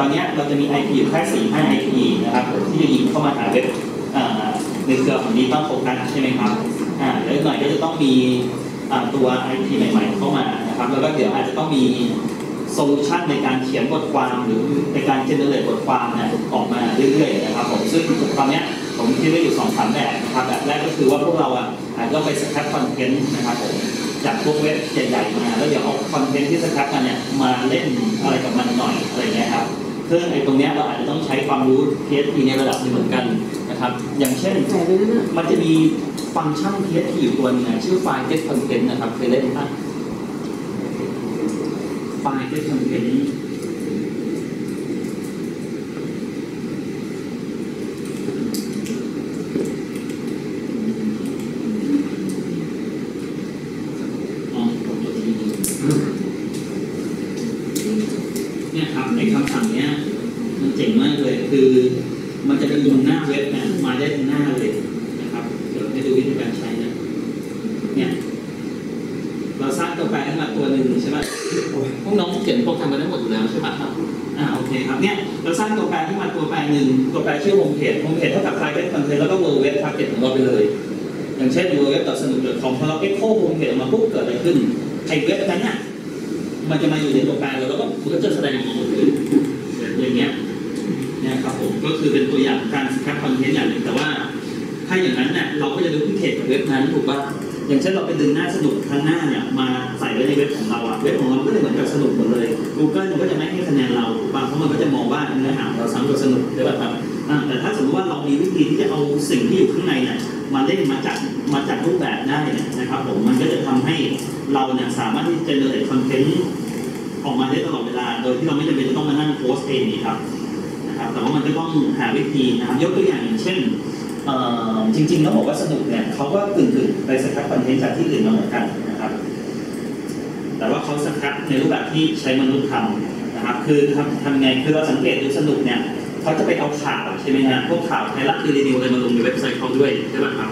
ตอนนี้เราจะมี IP อยู่แค่สี่ห้า IP นะครับที่จะยิงเข้ามาหาเว็บในเครือของ Digital Focus ใช่ไหมครับอ่าแล้วอีกหน่อยก็จะต้องมีตัว IP ใหม่ ๆ เข้ามานะครับแล้วก็เดี๋ยวอาจจะต้องมี solution ในการเขียนบทความหรือในการ generate บทความเนี่ยออกมาเรื่อยๆนะครับผมซึ่งตอนนี้ผมคิดไว้อยู่สองสามแบบนะครับแบบแรกก็คือว่าพวกเราอะอาจจะไป scrape คอนเทนต์นะครับผมจากพวกเว็บใหญ่ๆมาแล้วเดี๋ยวเอาคอนเทนต์ที่ scrape มาเนี่ยมาเล่นอะไรกับมันหน่อยอะไรเงี้ยครับ ซึ่งไอ้ตรงเนี้ยเราอาจจะต้องใช้ความรู้ PHP ในระดับหนึงเหมือนกันนะครับ อย่างเช่น มันจะมีฟังก์ชัน PHP อยู่ตัวนึงอะชื่อไฟล์ get content นะครับเคยเล่นไหมไฟล์ get content อ๋อผมตัวทีเนี่ยครับไอ้คำสั่งเนี้ยมันเจ๋งมากเลย คือมันจะไปยิงหน้าเว็บเนี่ยมาได้ทั้งหน้าเลยนะครับ เดี๋ยวให้ดูวิธีการใช้นะ เนี่ย เราสร้างตัวแปรขึ้นมาตัวหนึ่งใช่ไหมพวกน้องเขียนโปรแกรมมาได้หมดอยู่แล้วใช่ไหมครับ อ่าโอเคครับ เนี่ย เราสร้างตัวแปรขึ้นมาตัวแปรหนึ่งตัวแปรชื่อ home page home page เท่ากับ target content แล้วก็ world web target ของเราไปเลย อย่างเช่น world web สนุก .com พอเรา echo home page ออกมาปุ๊บเกิดอะไรขึ้นไอ้เว็บนั้นน่ะมันจะมาอยู่ในตัวแปรเราแล้วก็มันก็จะแสดงออกมาหมดเลยอย่างเงี้ยนี่ยครับผมก็คือเป็นตัวอย่างการ scrape คอนเทนต์อย่างหนึ่งแต่ว่า ถ้าอย่างนั้นเนี่ยเราก็จะ duplicate กับเว็บนั้นถูกป่ะอย่างเช่นเราไปดึงหน้าสนุกทั้งหน้าเนี่ยมาใส่ไว้ในเว็บของเราอะเว็บของเราก็จะเหมือนกับสนุกหมดเลย Google มันก็จะไม่ให้คะแนนเราถูกป่ะเพราะมันก็จะมองว่าเนื้อหาเราซ้ำกับสนุกใช่ป่ะครับอ่าแต่ถ้าสมมติว่าเรามีวิธีที่จะเอาสิ่งที่อยู่ข้างในเนี่ยมาเล่นมาจาก มาจากรูปแบบได้นะครับผมมันก็จะทำให้เราเนี่ยสามารถที่จะ generate content ออกมาได้ตลอดเวลา โดยที่เราไม่จำเป็นจะต้องมานั่งโพสต์เองนี่ครับนะครับ แต่ว่ามันก็ต้องหาวิธีนะครับ ยกตัวอย่างอย่างเช่นจริงๆต้องบอกว่าสนุกเนี่ยเขาก็กึ่งๆไปสครับคอนเทนต์จากที่อื่นมาเหมือนกันนะครับ แต่ว่าเขาสครับในรูปแบบที่ใช้มนุษย์ทำนะครับ คือทำทำไงคือเราสังเกตดูสนุกเนี่ยเขาจะไปเอาข่าวใช่ไหมฮะพวกข่าวไทยรัฐคือรีวิวอะไรมาลงในเว็บไซต์เขาด้วยใช่ไหมครับ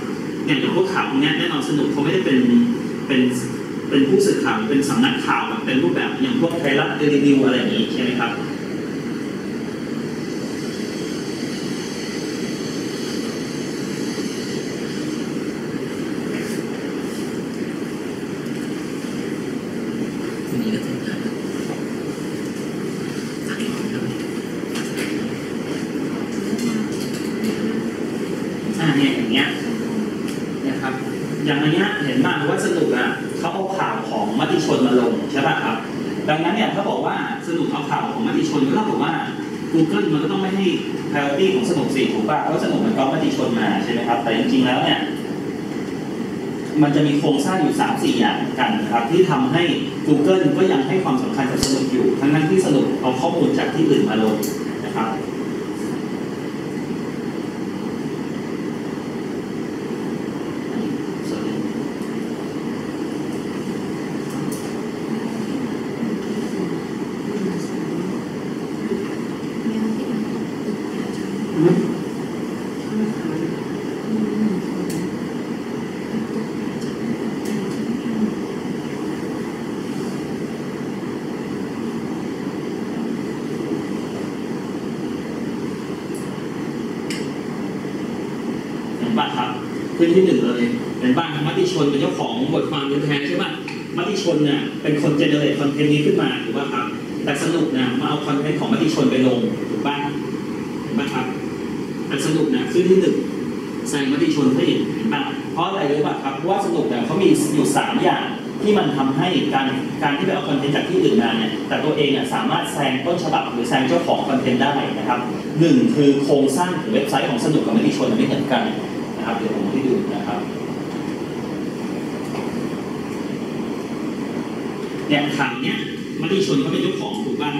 เนี่ยอย่างพวกข่าวพวกนี้แน่นอนสนุกเขาไม่ได้เป็นเป็นเป็นผู้สื่อข่าวเป็นสำนักข่าวแบบเป็นรูปแบบอย่างพวกไทยรัฐรีวิวอะไรอย่างนี้ใช่ไหมครับนี่ก็ถึงนะอ่าเนี่ยอย่างเงี้ย อย่างนเนี้ยเห็นบ้างว่าสนุกอะเขาเอาข่าวของมติชนมาลงใช่ป่ะครับ ดังนั้นเนี่ยถ้าบอกว่าสนุกเอาข่าวของมติชนก็ต้องบอกว่า Google มันก็ต้องไม่ให้ priority ของสนุกสิถูกป่ะเพราะสนุกมันก็มติชนมาใช่ไหมครับ แต่จริงๆแล้วเนี่ยมันจะมีโครงสร้างอยู่ 3 4 อย่างกันนะครับ ที่ทำให้ Google ก็ยังให้ความสำคัญกับสนุกอยู่ ทั้งนั้นที่สนุกเอาข้อมูลจากที่อื่นมาลง นะครับเห็นป่ะครับขึ้นที่หนึ่งเลยเห็นป่ะมติชนเป็นเจ้าของบทความแท้ใช่ป่ะมติชนเนี่ยเป็นคน generate คอนเทนต์นี้ขึ้นมาถูกป่ะครับ แต่สนุกเนี่ยมาเอาคอนเทนต์ของมติชนไปลงถูกป่ะเห็นป่ะครับแต่สนุกเนี่ย ขึ้นที่หนึ่งแซงมติชนเขาอีกเห็นป่ะเพราะอะไรรู้ป่ะครับเพราะว่าสนุกเนี่ยเขามีอยู่สามอย่างที่มันทำให้การการที่ไปเอาคอนเทนต์จากที่อื่นมาเนี่ยแต่ตัวเองอะสามารถแซงต้นฉบับหรือแซงเจ้าของคอนเทนต์ได้นะครับหนึ่งคือโครงสร้างของเว็บไซต์ของสนุกกับมติชนไม่เหมือนกันนะครับเดี๋ยวผมให้ดูนะครับเนี่ยข่าวเนี้ยมติชนเขาเป็นเจ้าของถูกป่ะ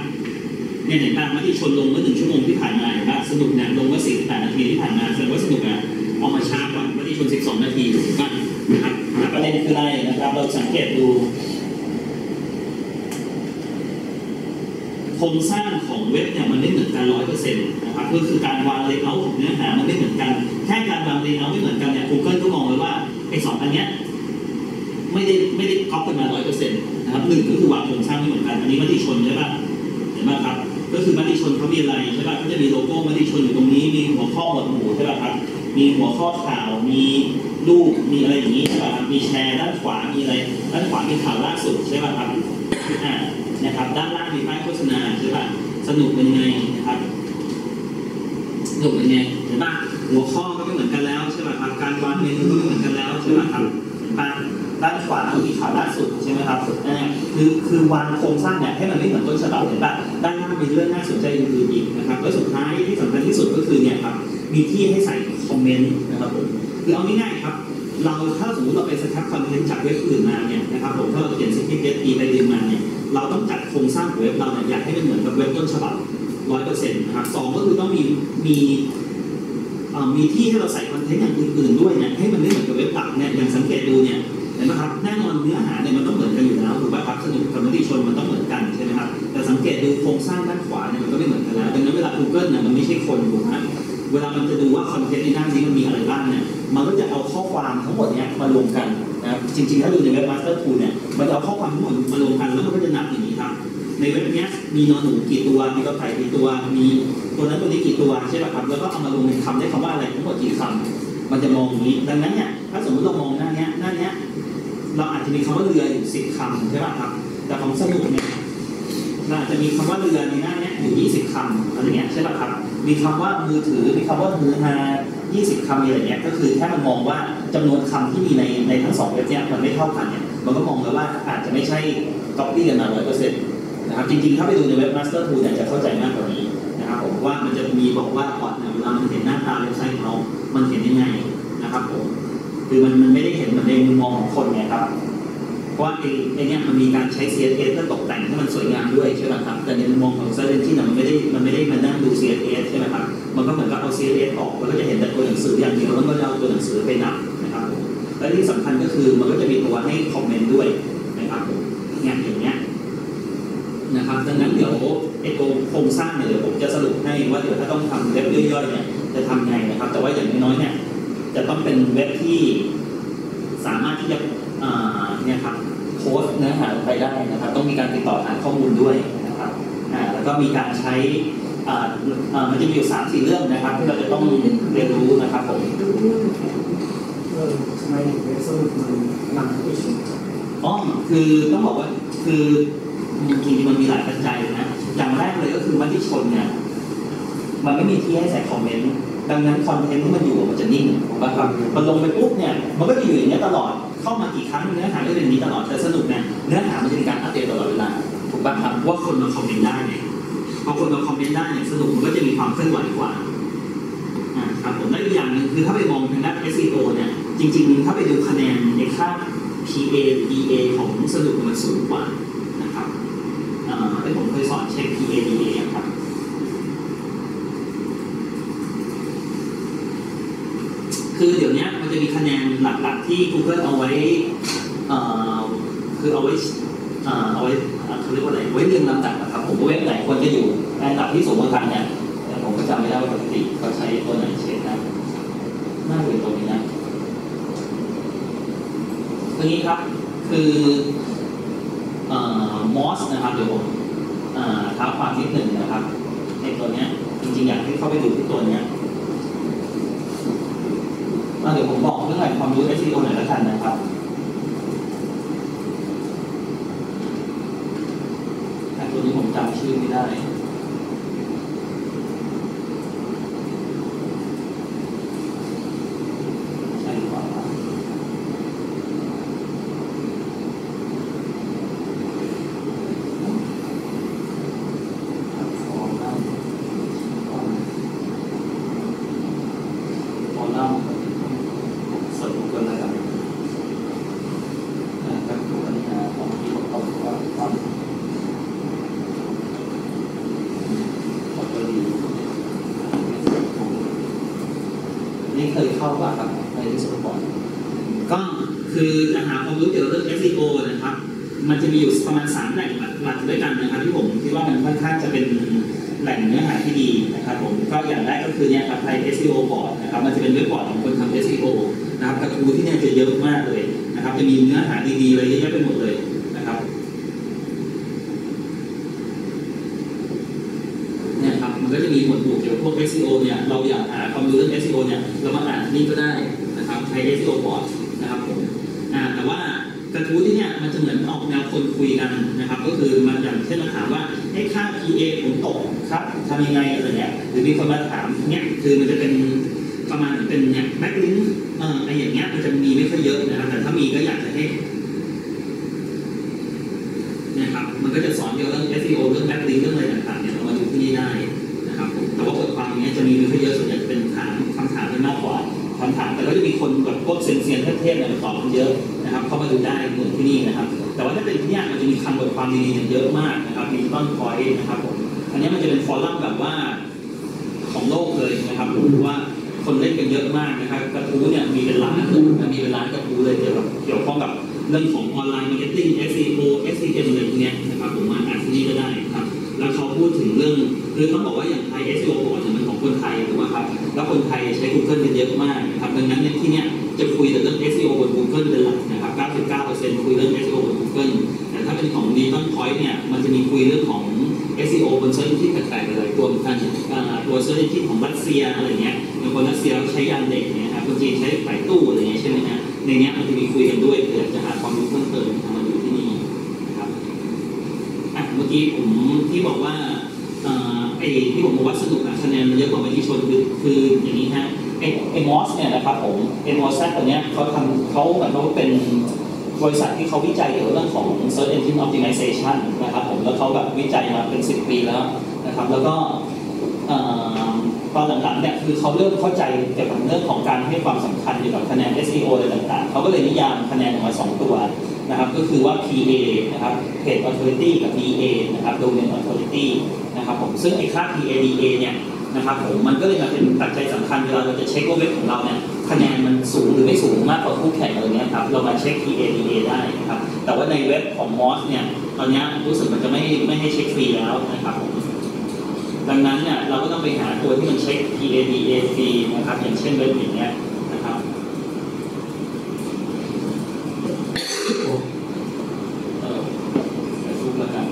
เนี่ยเห็นป่ะมติชนลงเมื่อหนึ่งชั่วโมงที่ผ่านมาเห็นป่ะสนุกเนี่ยลงเมื่อสี่แปดนาทีที่ผ่านมาแสดงว่าสนุกอะออกมาช้ากว่ามติชนสิบสองนาทีถูกป่ะนะครับแต่ประเด็นคืออะไรนะครับ เราสังเกตดูโครงสร้างของเว็บเนี่ยมันไม่เหมือนกันร้อยเปอร์เซ็นต์นะครับก็คือการวาง layer ของเนื้อหามันไม่เหมือนกัน แค่การวาง layer ไม่เหมือนกันเนี่ย Google ก็มองไว้ว่าไอ้สองอันเนี้ยไม่ได้ไม่ได้ก๊อปกันมาร้อยเปอร์เซ็นต์นะครับหนึ่งก็คือวางโครงสร้างไม่เหมือนกัน อันนี้มติชนใช่ปะเห็นไหมครับ ก็คือมติชนเขามีอะไรใช่ป่ะก็จะมีโลโก้มติชนอยู่ตรงนี้ มีหัวข้อหมวดหมู่ใช่ป่ะครับ มีหัวข้อข่าว มีรูป มีอะไรอย่างนี้ใช่ป่ะครับ มีแชร์ด้านขวา มีอะไร ด้านขวามีข่าวล่าสุดใช่ป่ะครับอ่านะครับ ด้านล่างมีป้ายโฆษณาใช่ป่ะ สนุกเป็นไงนะครับสนุกเป็นไง เห็นป่ะ หัวข้อก็ไม่เหมือนกันแล้วใช่ป่ะครับ การวางเมนูก็ไม่เหมือนกันแล้วใช่ป่ะครับ ด้านขวามีข่าวล่าสุดใช่ไหมครับอ่าคือคือวางโครงสร้างเนี่ยให้มันไม่เหมือนต้นฉบับเห็นป่ะด้านล่างมีเรื่องน่าสนใจอื่นๆอีกนะครับแล้วสุดท้ายที่สำคัญที่สุดก็คือเนี่ยครับมีที่ให้ใส่คอมเมนต์นะครับผมคือเอาง่ายๆครับเราถ้าสมมติเราไปสครับคอนเทนต์จากเว็บอื่นมาเนี่ยนะครับผมถ้าเราเขียนสคริปต์เว็บดีไปดีมาเนี่ยเราต้องจัดโครงสร้างของเว็บเราเนี่ยอยากให้มันเหมือนกับเว็บต้นฉบับร้อยเปอร์เซ็นต์นะครับสองก็คือต้องมีมีมีที่ให้เราใส่คอนเทนต์อย่างอื่นๆด้วยเนี่ยให้มันไม่เหมือนกับเว็บหลักเนี่ยอย่างสังเกตดูเนี่ย ไหมครับแน่นอนเนื้อหาเนี่ยมันต้องเหมือนกันอยู่แล้วถูกป่ะครับสนุกกับมติชนมันต้องเหมือนกันใช่ไหมครับแต่สังเกตดูโครงสร้างด้านขวาเนี่ยมันก็ไม่เหมือนกันแล้วดังนั้นเวลา Google เนี่ยมันไม่ใช่คนถูกไหมเวลามันจะดูว่าคอนเทนต์ในด้านนี้มันมีอะไรบ้างเนี่ยมันก็จะเอาข้อความทั้งหมดเนี่ยมารวมกันนะครับจริงๆ ถ้าดูในเว็บ Master Tool เนี่ยมันจะเอาข้อความทั้งหมดมารวมกันแล้วมันก็จะนับอย่างนี้ครับในเว็บเนี้ยมีนอนหนูกี่ตัว มีกระไผ่กี่ตัว มีตัวนั้นตัวนี้กี่ตัวใช่ป่ะครับ แล้วก็เอามารวมเป็นคำได้คำว่าอะไรทั้งหมดกี่คำมันจะมองอย่างนี้ ดังนั้นเนี่ย ถ้าสมมติเรามองหน้าเนี้ย เราอาจจะมีคำว่าเรืออยู่สิบคำใช่ป่ะครับ แต่ของสนุกเนี่ยเราอาจจะมีคำว่าเรือในหน้าเนี้ยอยู่ยี่สิบคำอะไรเงี้ยใช่ป่ะครับ มีคำว่ามือถือ มีคำว่ามือฮายี่สิบคำอะไรเงี้ย ก็คือแค่มันมองว่าจำนวนคำที่มีในในทั้งสองเว็บเนี้ยมันไม่เท่ากันเนี่ย มันก็มองแล้วว่าอาจจะไม่ใช่ copy กันมาร้อยเปอร์เซ็นต์นะครับ จริงๆ ถ้าไปดูในเว็บ Master Tool เนี่ยจะเข้าใจมากกว่านี้นะครับผมว่ามันจะมีบอกว่าก่อนเนี่ยเวลามันเห็นหน้าตาเว็บไซต์ของเรา มันเห็นยังไงนะครับผม คือมันมันไม่ได้เห็นเหมือนในมุมมองของคนไงครับเพราะว่าไอ้ไอ้เนี่ยมันมีการใช้ CSS เพื่อตกแต่งให้มันสวยงามด้วยใช่ไหมครับ แต่ในมุมมองของ s i l e n t ที่มันไม่ได้มันไม่ได้มานั่งดู CSS ใช่ไหมครับ มันก็เหมือนกับเอา CSS ออกแล้วก็จะเห็นแต่ตัวหนังสืออย่างเดียวแล้วก็จะเอาตัวหนังสือไปนับนะครับ และที่สำคัญก็คือมันก็จะมีตัวให้คอมเมนต์ด้วยนะครับผมเนี่ยอย่างเงี้ยนะครับดังนั้นเดี๋ยวไอ้ตัวโครงสร้างเนี่ยเดี๋ยวผมจะสรุปให้ว่าเดี๋ยวถ้าต้องทำเว็บย่อยๆเนี่ยจะทำไงนะครับ แต่ว่าอย่างน้อยๆเนี่ย จะต้องเป็นเว็บที่สามารถที่จะอ่าเนี่ยครับโพสต์เนื้อหาลงไปได้นะครับ ต้องมีการติดต่อฐานข้อมูลด้วยนะครับอ่าแล้วก็มีการใช้อ่าอ่ามันจะมีอยู่สามสี่เรื่องนะครับที่เราจะต้องเรียนรู้นะครับผมเออทำไมถึงเว็บสรุปมันนำไปสู่อ๋อคือต้องบอกว่าคือจริงๆมันมีหลายปัจจัยนะอย่างแรกเลยก็คือมติชนเนี่ยมันไม่มีที่ให้ใส่คอมเมนต์ ดังนั้นคอนเทนต์ที่มันอยู่มันจะนิ่งถูกป่ะครับมันลงไปปุ๊บเนี่ยมันก็จะอยู่อย่างนี้ตลอดเข้ามากี่ครั้งเนื้อหาก็เป็นอย่างนี้ตลอดแต่สนุกเนี่ยเนื้อหามันจะมีการอัปเดตตลอดเวลาถูกป่ะครับว่าคนมาคอมเมนต์ได้เนี่ยพอคนมาคอมเมนต์ได้เนี่ยสนุกมันก็จะมีความเคลื่อนไหวกว่าอ่าครับผมและอีกอย่างหนึ่งคือถ้าไปมองทางด้าน SEO เนี่ยจริงๆถ้าไปดูคะแนนในค่า PA DA ของสนุกมันสูงกว่านะครับเอ่อผมเคยสอนเช็ค PA DA อะ คือเดี๋ยวนี้มันจะมีคะแนนหลักๆที่ Google เอาไว้คือเอาไว้เอาไว้เอ่อเขาเรียกว่าอะไรไว้เรียงลำดับนะครับผมว่าเว็บไหนควรจะอยู่ในอันดับที่สูงกว่ากันเนี่ยแต่ผมก็จำไม่ได้ว่าปกติเขาใช้ตัวไหนเช็คนะน่าจะเป็นตัวนี้นะตัวนี้ครับคือมอสนะครับเดี๋ยวผมท้าความนิดหนึ่งนะครับในตัวเนี้ยจริงๆอยากให้เข้าไปดูที่ตัวเนี้ย เดี๋ยวผมบอกเรื่องแหล่งความรู้ SEO หน่อยแล้วกันนะครับตัวนี้ผมจำชื่อไม่ได้ ใช่หรือเปล่าวะขอนั่งขอขอนั่ง สรุปกันแล้วกันนะครับดูปัญหาของที่ผมต้องว่าความความดีนี่เคยเข้าป่ะครับในที่สุดก่อนก็คือจะหาความ รู้เกี่ยวกับเรื่อง SEO นะครับ มันจะมีอยู่ประมาณสามแหล่งหลักๆด้วยกันนะครับที่ผมคิดว่ามันค่อนข้างจะเป็นแหล่งเนื้อหาที่ดีนะครับผมก็อย่างแรกก็คือเนี่ยครับไทย SEO บอร์ดนะครับมันจะเป็นเว็บบอร์ดของคนทำ SEO นะครับกระทู้ที่เนี่ยจะเยอะมากเลยนะครับจะมีเนื้อหาดีๆอะไรเยอะแยะไปหมดเลยนะครับเนี่ยครับมันก็จะมีหมวดหมู่เกี่ยวกับพวก SEO เนี่ยเราอยากหาความรู้เรื่อง SEO เนี่ยเรามาอ่านที่นี่ก็ได้นะครับใช้ SEO บอร์ดนะครับผมอ่าแต่ว่ากระทู้ที่เนี่ยมัน จะเหมือนคนคุยกันนะครับ ก็คือมันอย่างเช่นมาถามว่าให้ค่า PA ผมตกครับทำยังไงอะไรเนี่ยหรือมีคนมาถามเนี่ยคือมันจะเป็นประมาณเป็นเนี่ยแบ็คลิงเอ่ออะไรอย่างเงี้ยมันจะมีไม่ค่อยเยอะนะครับแต่ถ้ามีก็อยากจะให้นะครับมันก็จะสอนเกี่ยวกับเรื่อง SEO เรื่อง backlink เรื่องอะไรต่างๆเนี่ยเรามาดูที่นี่ได้นะครับแต่ว่าบทความเนี้ยจะมีไม่ค่อยเยอะส่วนใหญ่จะเป็นถามคำถามที่มากกว่าคำถามแต่ก็จะมีคนแบบพวกเซียนเซียนๆเทพๆเนี่ยมาตอบเยอะนะครับ เข้ามาดูได้เหมือนที่นี่นะครับ แต่ว่าถ้าเป็นที่เนี่ยมันจะมีคำบทความดีๆเยอะมากนะครับ มีต้นพอยนะครับผมอันนี้มันจะเป็นฟอรัมแบบว่าของโลกเลยนะครับผมว่าคนเล่นกันเยอะมากนะครับ กระทู้เนี่ยมีเป็นล้านนะมีเป็นล้านกระทู้เลยเกี่ยวกับเกี่ยวข้องกับเรื่องของ online marketing SEO SEM อะไรพวกนี้นะครับผมมาอ่านที่นี่ก็ได้ครับ แล้วเขาพูดถึงเรื่องคือต้องบอกว่าอย่างไทย SEO บอร์ดเนี่ยมันของคนไทยถูกไหมครับ แล้วคนไทยใช้ Google กันเยอะมากนะครับดังนั้นเนี่ยที่เนี้ยจะคุยแต่เรื่อง SEO 99%คุยเรื่อง SEO บน Google แต่ถ้าเป็นของ d ี t อนพอยต์เนี่ย มันจะมีคุยเรื่องของ SEO บน search ที่แปลกๆหลายๆตัวเหมือนกันตัว search ที่ของรัสเซียอะไรเงี้ยอย่างคนรัสเซียเขาใช้ Yandex เนี่ยครับคนจีนใช้ไป่ตู้อะไรเงี้ยใช่ไหมฮะในเนี้ยมันจะมีคุยกันด้วยเผื่อจะหาความรู้เพิ่มเติมมาดูที่นี่นะครับอะเมื่อกี้ผมที่บอกว่า ที่ผมบอกว่าสนุกนะคะแนนมันเยอะกว่าไม่ที่ชนคือคืออย่างนี้ฮะไอไอมอสเนี่ยนะครับผมไอมอสแซตัวเนี้ยเขาทำเขาเหมือนเขาเป็นบริษัทที่เขาวิจัยเกี่ยวกับเรื่องของ Search Engine Optimization นะครับผมแล้วเขาแบบวิจัยมาเป็น 10 ปีแล้วนะครับแล้วก็ตอนหลังๆเนี่ยคือเขาเริ่มเข้าใจเกี่ยวกับเรื่องของการให้ความสำคัญเกี่ยวกับคะแนน SEO อะไรต่างๆ เขาก็เลยนิยามคะแนนออกมา 2 ตัวนะครับ ก็คือว่า PA นะครับ Page Authority กับ DA นะครับ Domain Authority นะครับผมซึ่งไอ้ค่า PA DA เนี่ยนะครับผมมันก็เลยมาเป็นปัจจัยสำคัญเวลาเราจะเช็คว่าเว็บของเราเนี่ยคะแนนมันสูงหรือไม่สูงมากกว่าคู่แข่งอะไรเงี้ยครับเรามาเช็ค PA DA ได้นะครับแต่ว่าในเว็บของ Moz เนี่ยตอนเนี้ยรู้สึกมันจะไม่ไม่ให้เช็คฟรีแล้วนะครับผมดังนั้นเนี่ยเราก็ต้องไปหาตัวที่มันเช็ค PA DA ฟรีนะครับอย่างเช่นเว็บอย่างเงี้ยนะครับเออ Facebook แล้วกัน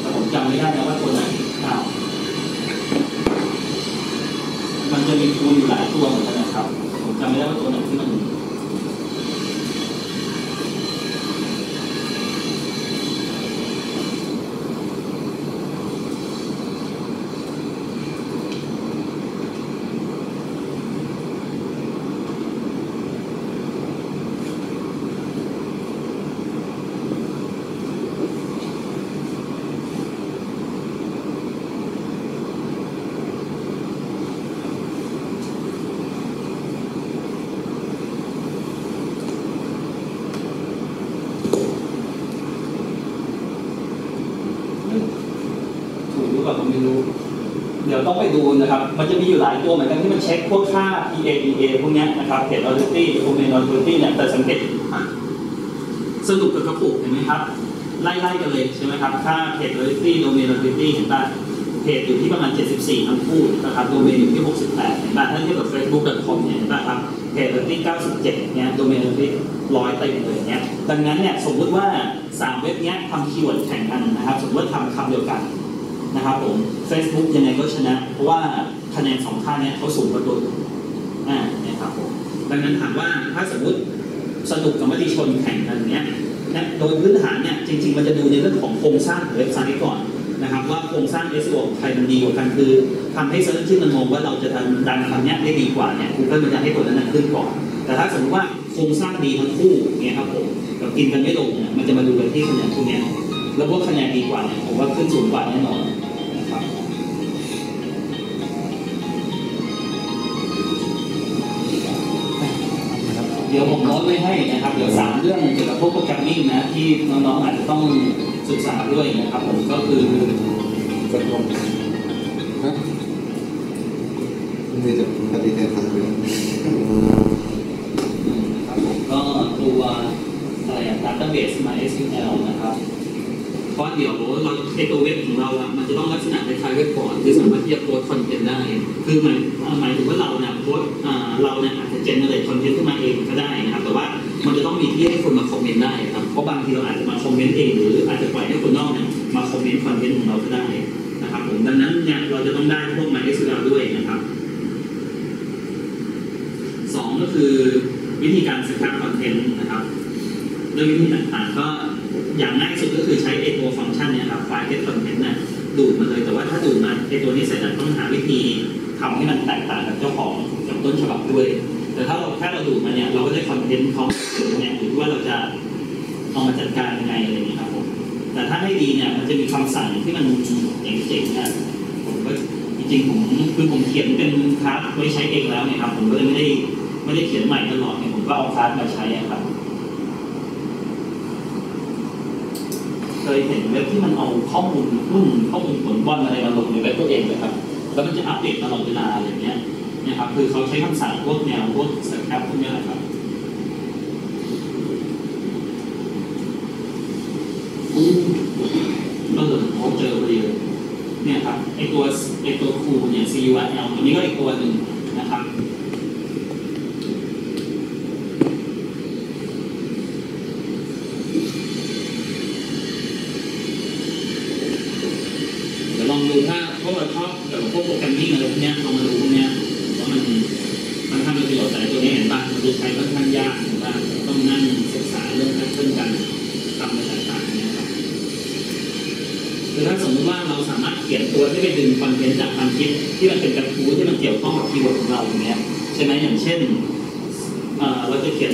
แต่ผมจำไม่ได้นะว่าตัวไหนอ้าวมันจะมีคูณอยู่หลายตัวเหมือนกันนะครับ ผมจำไม่ได้ว่าตัวไหนที่มัน ถูกหรือเปล่าผมไม่รู้ เดูนะครับ มันจะมีอยู่หลายตัวเหมือนกันที่มันเช็คพวกค่า PA DA พวกนี้นะครับ Page Authority Domain Authority เนี่ยแต่สังเกตสรุปกับกระปุกเห็นไหมครับ ไล่ๆกันเลยใช่ไหมครับ ค่า Page Authority Domain Authority เห็นป่ะเพจอยู่ที่ประมาณ 74 ทั้งคู่นะครับโดเมนอยู่ที่ 68เห็นป่ะถ้าเทียบกับ facebook.com เนี่ยเห็นป่ะครับเพจ authority 97 เนี่ยโดเมน authority ร้อยเต็มเลยเนี่ยดังนั้นเนี่ยสมมติว่า 3 เว็บเนี้ยทำ keyword แข่งกันนะครับ สมมติว่าทำคำเดียวกัน นะครับผม Facebook ยังไงก็ชนะ เพราะว่าคะแนนสองค่าเนี้ยเขาสูงกว่าตัวอ่าเนี่ยครับผมดังนั้นถามว่าถ้าสมมติสนุกกับมติชนแข่งกันเนี้ยนะโดยพื้นฐานเนี่ยจริง ๆ มันจะดูในเรื่องของโครงสร้างของเว็บไซต์ก่อนนะครับว่าโครงสร้าง SEO ของใครมันดีกว่ากันคือทำให้ search ที่มันมองว่าเราจะทำดันคำเนี้ยได้ดีกว่าเนี่ย Google มันจะให้ตัวนั้นขึ้นก่อน แต่ถ้าสมมติว่าโครงสร้างดีทั้งคู่เนี่ยครับผมกับกินกันไม่ลงเนี่ยมันจะมาดูกันที่คะแนนพวกเนี้ย แล้วพวกคะแนนดีกว่าเนี่ยผมว่าขึ้นสูงกว่าแน่นอนนะครับเดี๋ยวผมโน้ตไว้ให้นะครับ เดี๋ยวสามเรื่องเกี่ยวกับพวกโปรแกรมมิ่งนะที่น้องๆอาจจะต้องศึกษาด้วยนะครับ ผมก็คือกดลงฮะมีแต่ปฏิเสธทางเดียวครับผมก็ตัวอะไรอะ database MySQL นะครับ เพราะเดี๋ยวเราไอตัวเว็บของเราอะมันจะต้องลักษณะคล้ายๆเว็บบอร์ดคือสามารถที่จะโพสคอนเทนต์ได้ คือหมายหมายถึงว่าเราเนี่ยโพสอ่าเราเนี่ยอาจจะ generate คอนเทนต์ขึ้นมาเองก็ได้นะครับ แต่ว่ามันจะต้องมีที่ให้คนมาคอมเมนต์ได้ครับเพราะบางทีเราอาจจะมาคอมเมนต์เองหรืออาจจะปล่อยให้คนนอกเนี่ยมาคอมเมนต์คอนเทนต์ของเราก็ได้นะครับผมดังนั้นเนี่ยเราจะต้องได้พวก MySQL ด้วยนะครับสองก็คือวิธีการสร้างคอนเทนต์นะครับด้วยวิธีต่างๆก็ อย่างง่ายสุดก็คือใช้ไอตัวฟังก์ชันเนี่ยครับไฟล์ get content น่ะดูดมาเลยแต่ว่าถ้าดูดมาไอตัวนี้เสร็จแล้วต้องหาวิธีทำให้มันแตกต่างกับเจ้าของกับต้นฉบับด้วย แต่ถ้าเราแค่เราดูดมาเนี่ยเราก็ได้คอนเทนต์เขาเนี่ยอยู่ที่ว่าเราจะเอามาจัดการยังไงอะไรอย่างเงี้ครับผมแต่ถ้าให้ดีเนี่ยมันจะมีคำสั่งที่มันเจ๋งๆนะผมก็จริงๆผมคือผมเขียนเป็นคลาสไว้ใช้เองแล้วเนี่ยครับผมก็เลยไม่ได้ไม่ได้เขียนใหม่ตลอดเนี่ยผมก็เอาคลาสมาใช้ครับ เคยเห็นเว็บที่มันเอาข้อมูลหุ้นข้อมูลผลบอลอะไรมาลงในเว็บตัวเองเลยครับ แล้วมันจะอัปเดตตลอดเวลาอะไรเงี้ยนี่ยครับคือเขาใช้คำสั่งพวกแนวพวกสครับพวกเนี้ยแหละครับก็เลยผมเจอพอดีเลยเนี่ยครับไอตัวไอตัวครูเนี่ย C U L อันนี้ก็อีกตัวหนึ่งนะครับ เดี๋ยวลองดูถ้าพว กเราชอบเกี่ยวกับพวกโปรแกรมมิ่งอะไรพวกเนี้ยลองมาดูพวกเนี้ยว่ามันมันทำเป็นประโยชน์แต่ตัวนี้เห็นป่ะมันจะใช้ค่อนข้างยากเห็นป่ะต้องนั่งศึกษาเรื่องการเคลื่อนกันทำอะไรต่างๆเนี่ยครับคือถ้าสมมติว่าเราสามารถเขียนตัวที่ไปดึงคอนเทนต์จากพันทิปที่มันเป็นกระทู้ที่มันเกี่ยวข้องกับ keyword ของเราอย่างเงี้ยใช่ไหมอย่างเช่นเราจะเขียน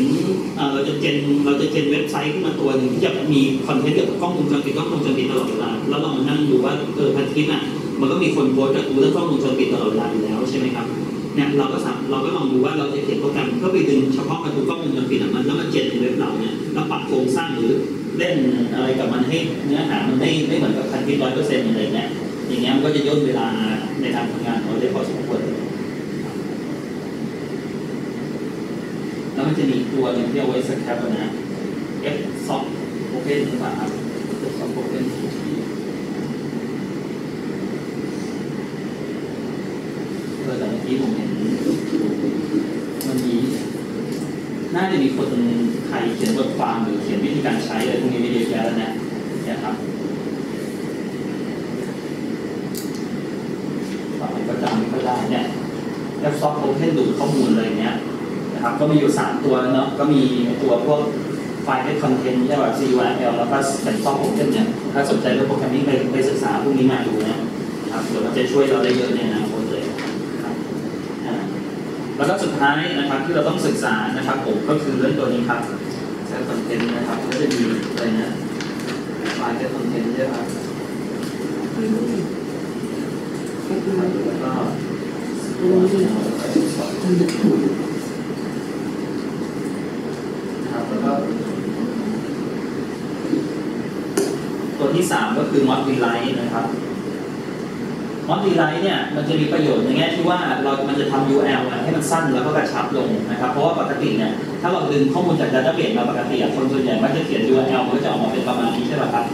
เอ่อเราจะ gen เราจะ gen เว็บไซต์ขึ้นมาตัวหนึ่งที่จะมีคอนเทนต์เกี่ยวกับกล้องวงจรปิดกล้องวงจรปิดตลอดเวลาแล้วเรามานั่งดูว่าเออพันทิปอะ มันก็มีคนโพสต์กระทู้เรื่องกล้องวงจรปิดตลอดเวลาอยู่แล้วใช่ไหมครับเนี่ยเราก็สามเราก็ลองดูว่าเราจะเขียนโปรแกรมเพื่อไปดึงเฉพาะกระทู้กล้องวงจรปิดอะมันแล้วมา gen ในเว็บเราเนี่ยแล้วปรับโครงสร้างหรือเล่นอะไรกับมันให้เนื้อหามันไม่ไม่เหมือนกับพันทิปร้อยเปอร์เซ็นต์อะไรเงี้ยอย่างเงี้ยมันก็จะย่นเวลาในการทำงานเราได้พอสมควรแล้วมันจะมีตัวหนึ่งที่เอาไว้สแคปนะ F soft open หรือเปล่าครับ F soft open เอเมื่ อกี้ผมเห็นมันมีน่าจะมีคนไทยเขียนบทความหรือเขียนวิธีการใช้อะไรพวกนี้ไม่เยอะแยะแล้วนะเนี่ยครับฝากประจำไม่ค่อยได้เนี่ย F soft open ดูดข้อมูลอะไรเงี้ยนะครับ ก็มีอยู่ 3 ตัวเนาะก็มีตัวพวกไฟล์ get content ใช่ป่ะ CURL แล้วก็เป็นซอฟต์โปรแกรมเนี่ย ถ้าสนใจเรื่องโปรแกรมมิ่งไปไปศึกษาพวกนี้มาดูนะครับเดี๋ยวมันจะช่วยเราได้เยอะในอนาคตเลยนะ แล้วก็สุดท้ายนะครับที่เราต้องศึกษานะครับผมก็คือเรื่องตัวนี้ครับใช้คอนเทนต์นะครับก็จะมีอะไรนะไฟล์ get content ใช่ป่ะแล้วก็ครับแล้วก็ตัวที่สามก็คือ mod relight นะครับ mod relight เนี่ยมันจะมีประโยชน์ในแง่ที่ว่าเรามันจะทำ URL ให้มันสั้นแล้วก็กระชับลงนะครับเพราะว่าปกติเนี่ยถ้าเราดึงข้อมูลจาก database มาปกติคนส่วนใหญ่มักจะเขียน URL มันก็จะออกมาเป็นประมาณนี้ใช่ป่ะครับ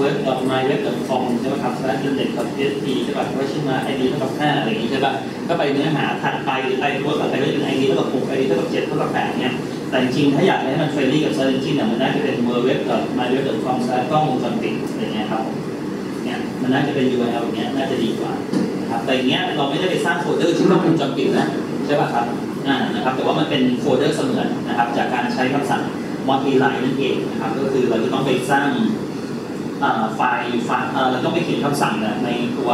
web.myweb.com ใช่ป่ะครับ slash index.php ใช่ป่ะว่าชื่อมา id เท่ากับ5อะไรอย่างงี้ใช่ป่ะก็ไปเนื้อหาถัดไปหรือไปตัวถัดไปก็จะเป็น id เท่ากับ6 id เท่ากับ7เท่ากับ8เนี่ยแต่จริงๆถ้าอยากให้มันเฟรนลี่กับ Search Engine เนี่ยมันน่าจะเป็น www.myweb.com กล้องวงจรปิดอะไรเงี้ยครับเนี่ย มันน่าจะเป็น URL อย่างเงี้ยน่าจะดีกว่านะครับแต่อย่างเงี้ยเราไม่ได้ไปสร้างโฟลเดอร์ที่กล้องวงจรปิดนะใช่ป่ะครับอ่านะครับ แต่ว่ามันเป็นโฟลเดอร์เสมือนนะครับ จากการใช้คำสั่ง modify นั่นเองนะครับ ก็คือเราจะต้องไปสร้างไฟล์ไฟล์เราต้องไปเขียนคำสั่งนี่ยในตัว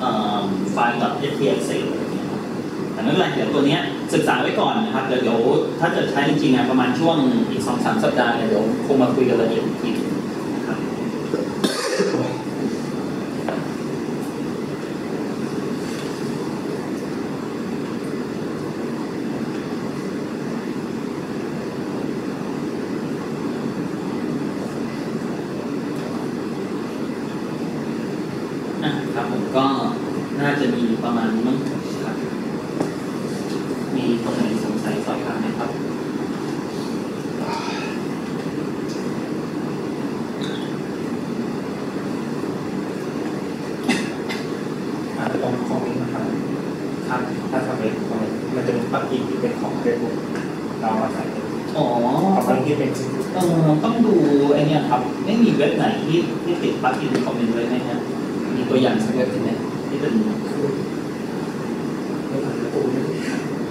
เอ่อไฟล์ .html อะไรอย่างเงี้ยแต่ไม่เป็นไรเดี๋ยวตัวเนี้ยศึกษาไว้ก่อนนะครับเดี๋ยวถ้าจะใช้จริงๆอะประมาณช่วงอีกสองสามสัปดาห์เนี่ยเดี๋ยวคงมาคุยกันละเอียดอีกทีนะครับอะครับผมก็น่าจะมีประมาณนี้มั้งครับ มีคนไหนสงสัยสอบถามไหมครับ ค ตรงคอมเมนต์นะครับ ถ้าถ้าทำเป็นคอมเมนต์มันจะมี plugin ที่เป็นของเฟซบุ๊กเราเอามาใส่อ๋อของมันที่เป็นชิ้นเออต้องดูไอเนี่ยครับ ไม่มีเว็บไหนที่ที่ติด plugin คอมเมนต์เลยไหมฮะมีตัวอย่างสักเว็บไหมที่เป็นไปผ่านประตูเนี่ย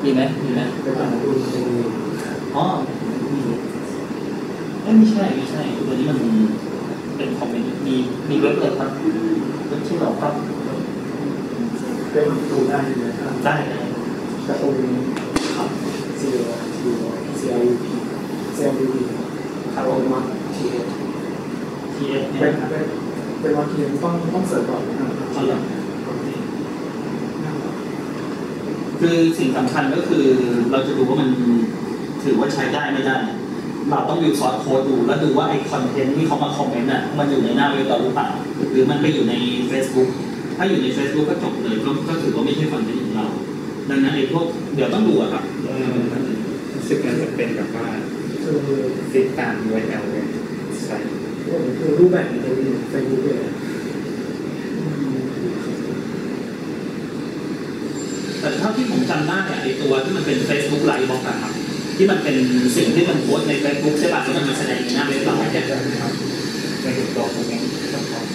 มีไหมมีไหมไปผ่านประตูจะมีอ๋อมีเอ้ยไม่ใช่ไม่ใช่ตัวนี้มันเป็นคอมเมนต์มีมีเว็บเลยครับเว็บที่เราครับไปผ่านประตูได้ใช่ ไหมครับได้ได้ประตูครับ C O T O C L U P C L U P คาร์โรมาทีเอทีเอเนี่เป็ยนเป็นเป็นวันทีต้องต้อง search ก่อนนะครับคือสิ่งสำคัญก็คือเราจะดูว่ามันถือว่าใช้ได้ไม่ได้เราต้องดู source code ดูแล้วดูว่าไอคอนเทนต์ที่เขามาคอมเมนต์อะมันอยู่ในหน้าเว็บเราหรือเปล่าหรือมันไปอยู่ใน Facebook ถ้าอยู่ใน Facebook ก็จบเลยก็ถือว่าไม่ใช่คอนเทนต์ ดังนั้นไอ้พวกเดี๋ยวต้องดูอะครับรู้สึกมันจะเป็นแบบว่าคือติดตาม URL เลยใส่คือรูปแบบมันจะมีเฟซบุ๊กเลยแต่เท่าที่ผมจำได้อะไอ้ตัวที่มันเป็น Facebook ไลฟ์บล็อกอะครับ ที่มันเป็นสิ่งที่มันโพสต์ใน Facebook ใช่ป่ะแล้วมันมาแสดงในหน้าเว็บเราเนี่ยในถึงตัวคอมเมนต์นะครับ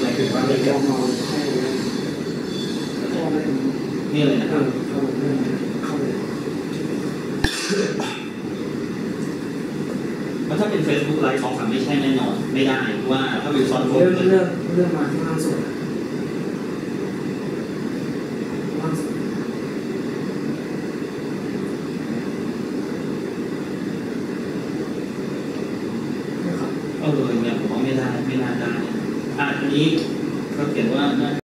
หมายถึงว่าเด็มีกการมองให้เข้าไป นี่เลยนะครับมันถ้าเป็น Facebook ไลฟ์บล็อกอะไม่ใช่แน่นอน ไม่ได้เพราะว่าถ้าวิวซอนโพสเรื่องเรื่องเรื่องมาที่ล่าสุดเออเนี่ยผมว่าไม่ได้ไม่น่าได้อะอันนี้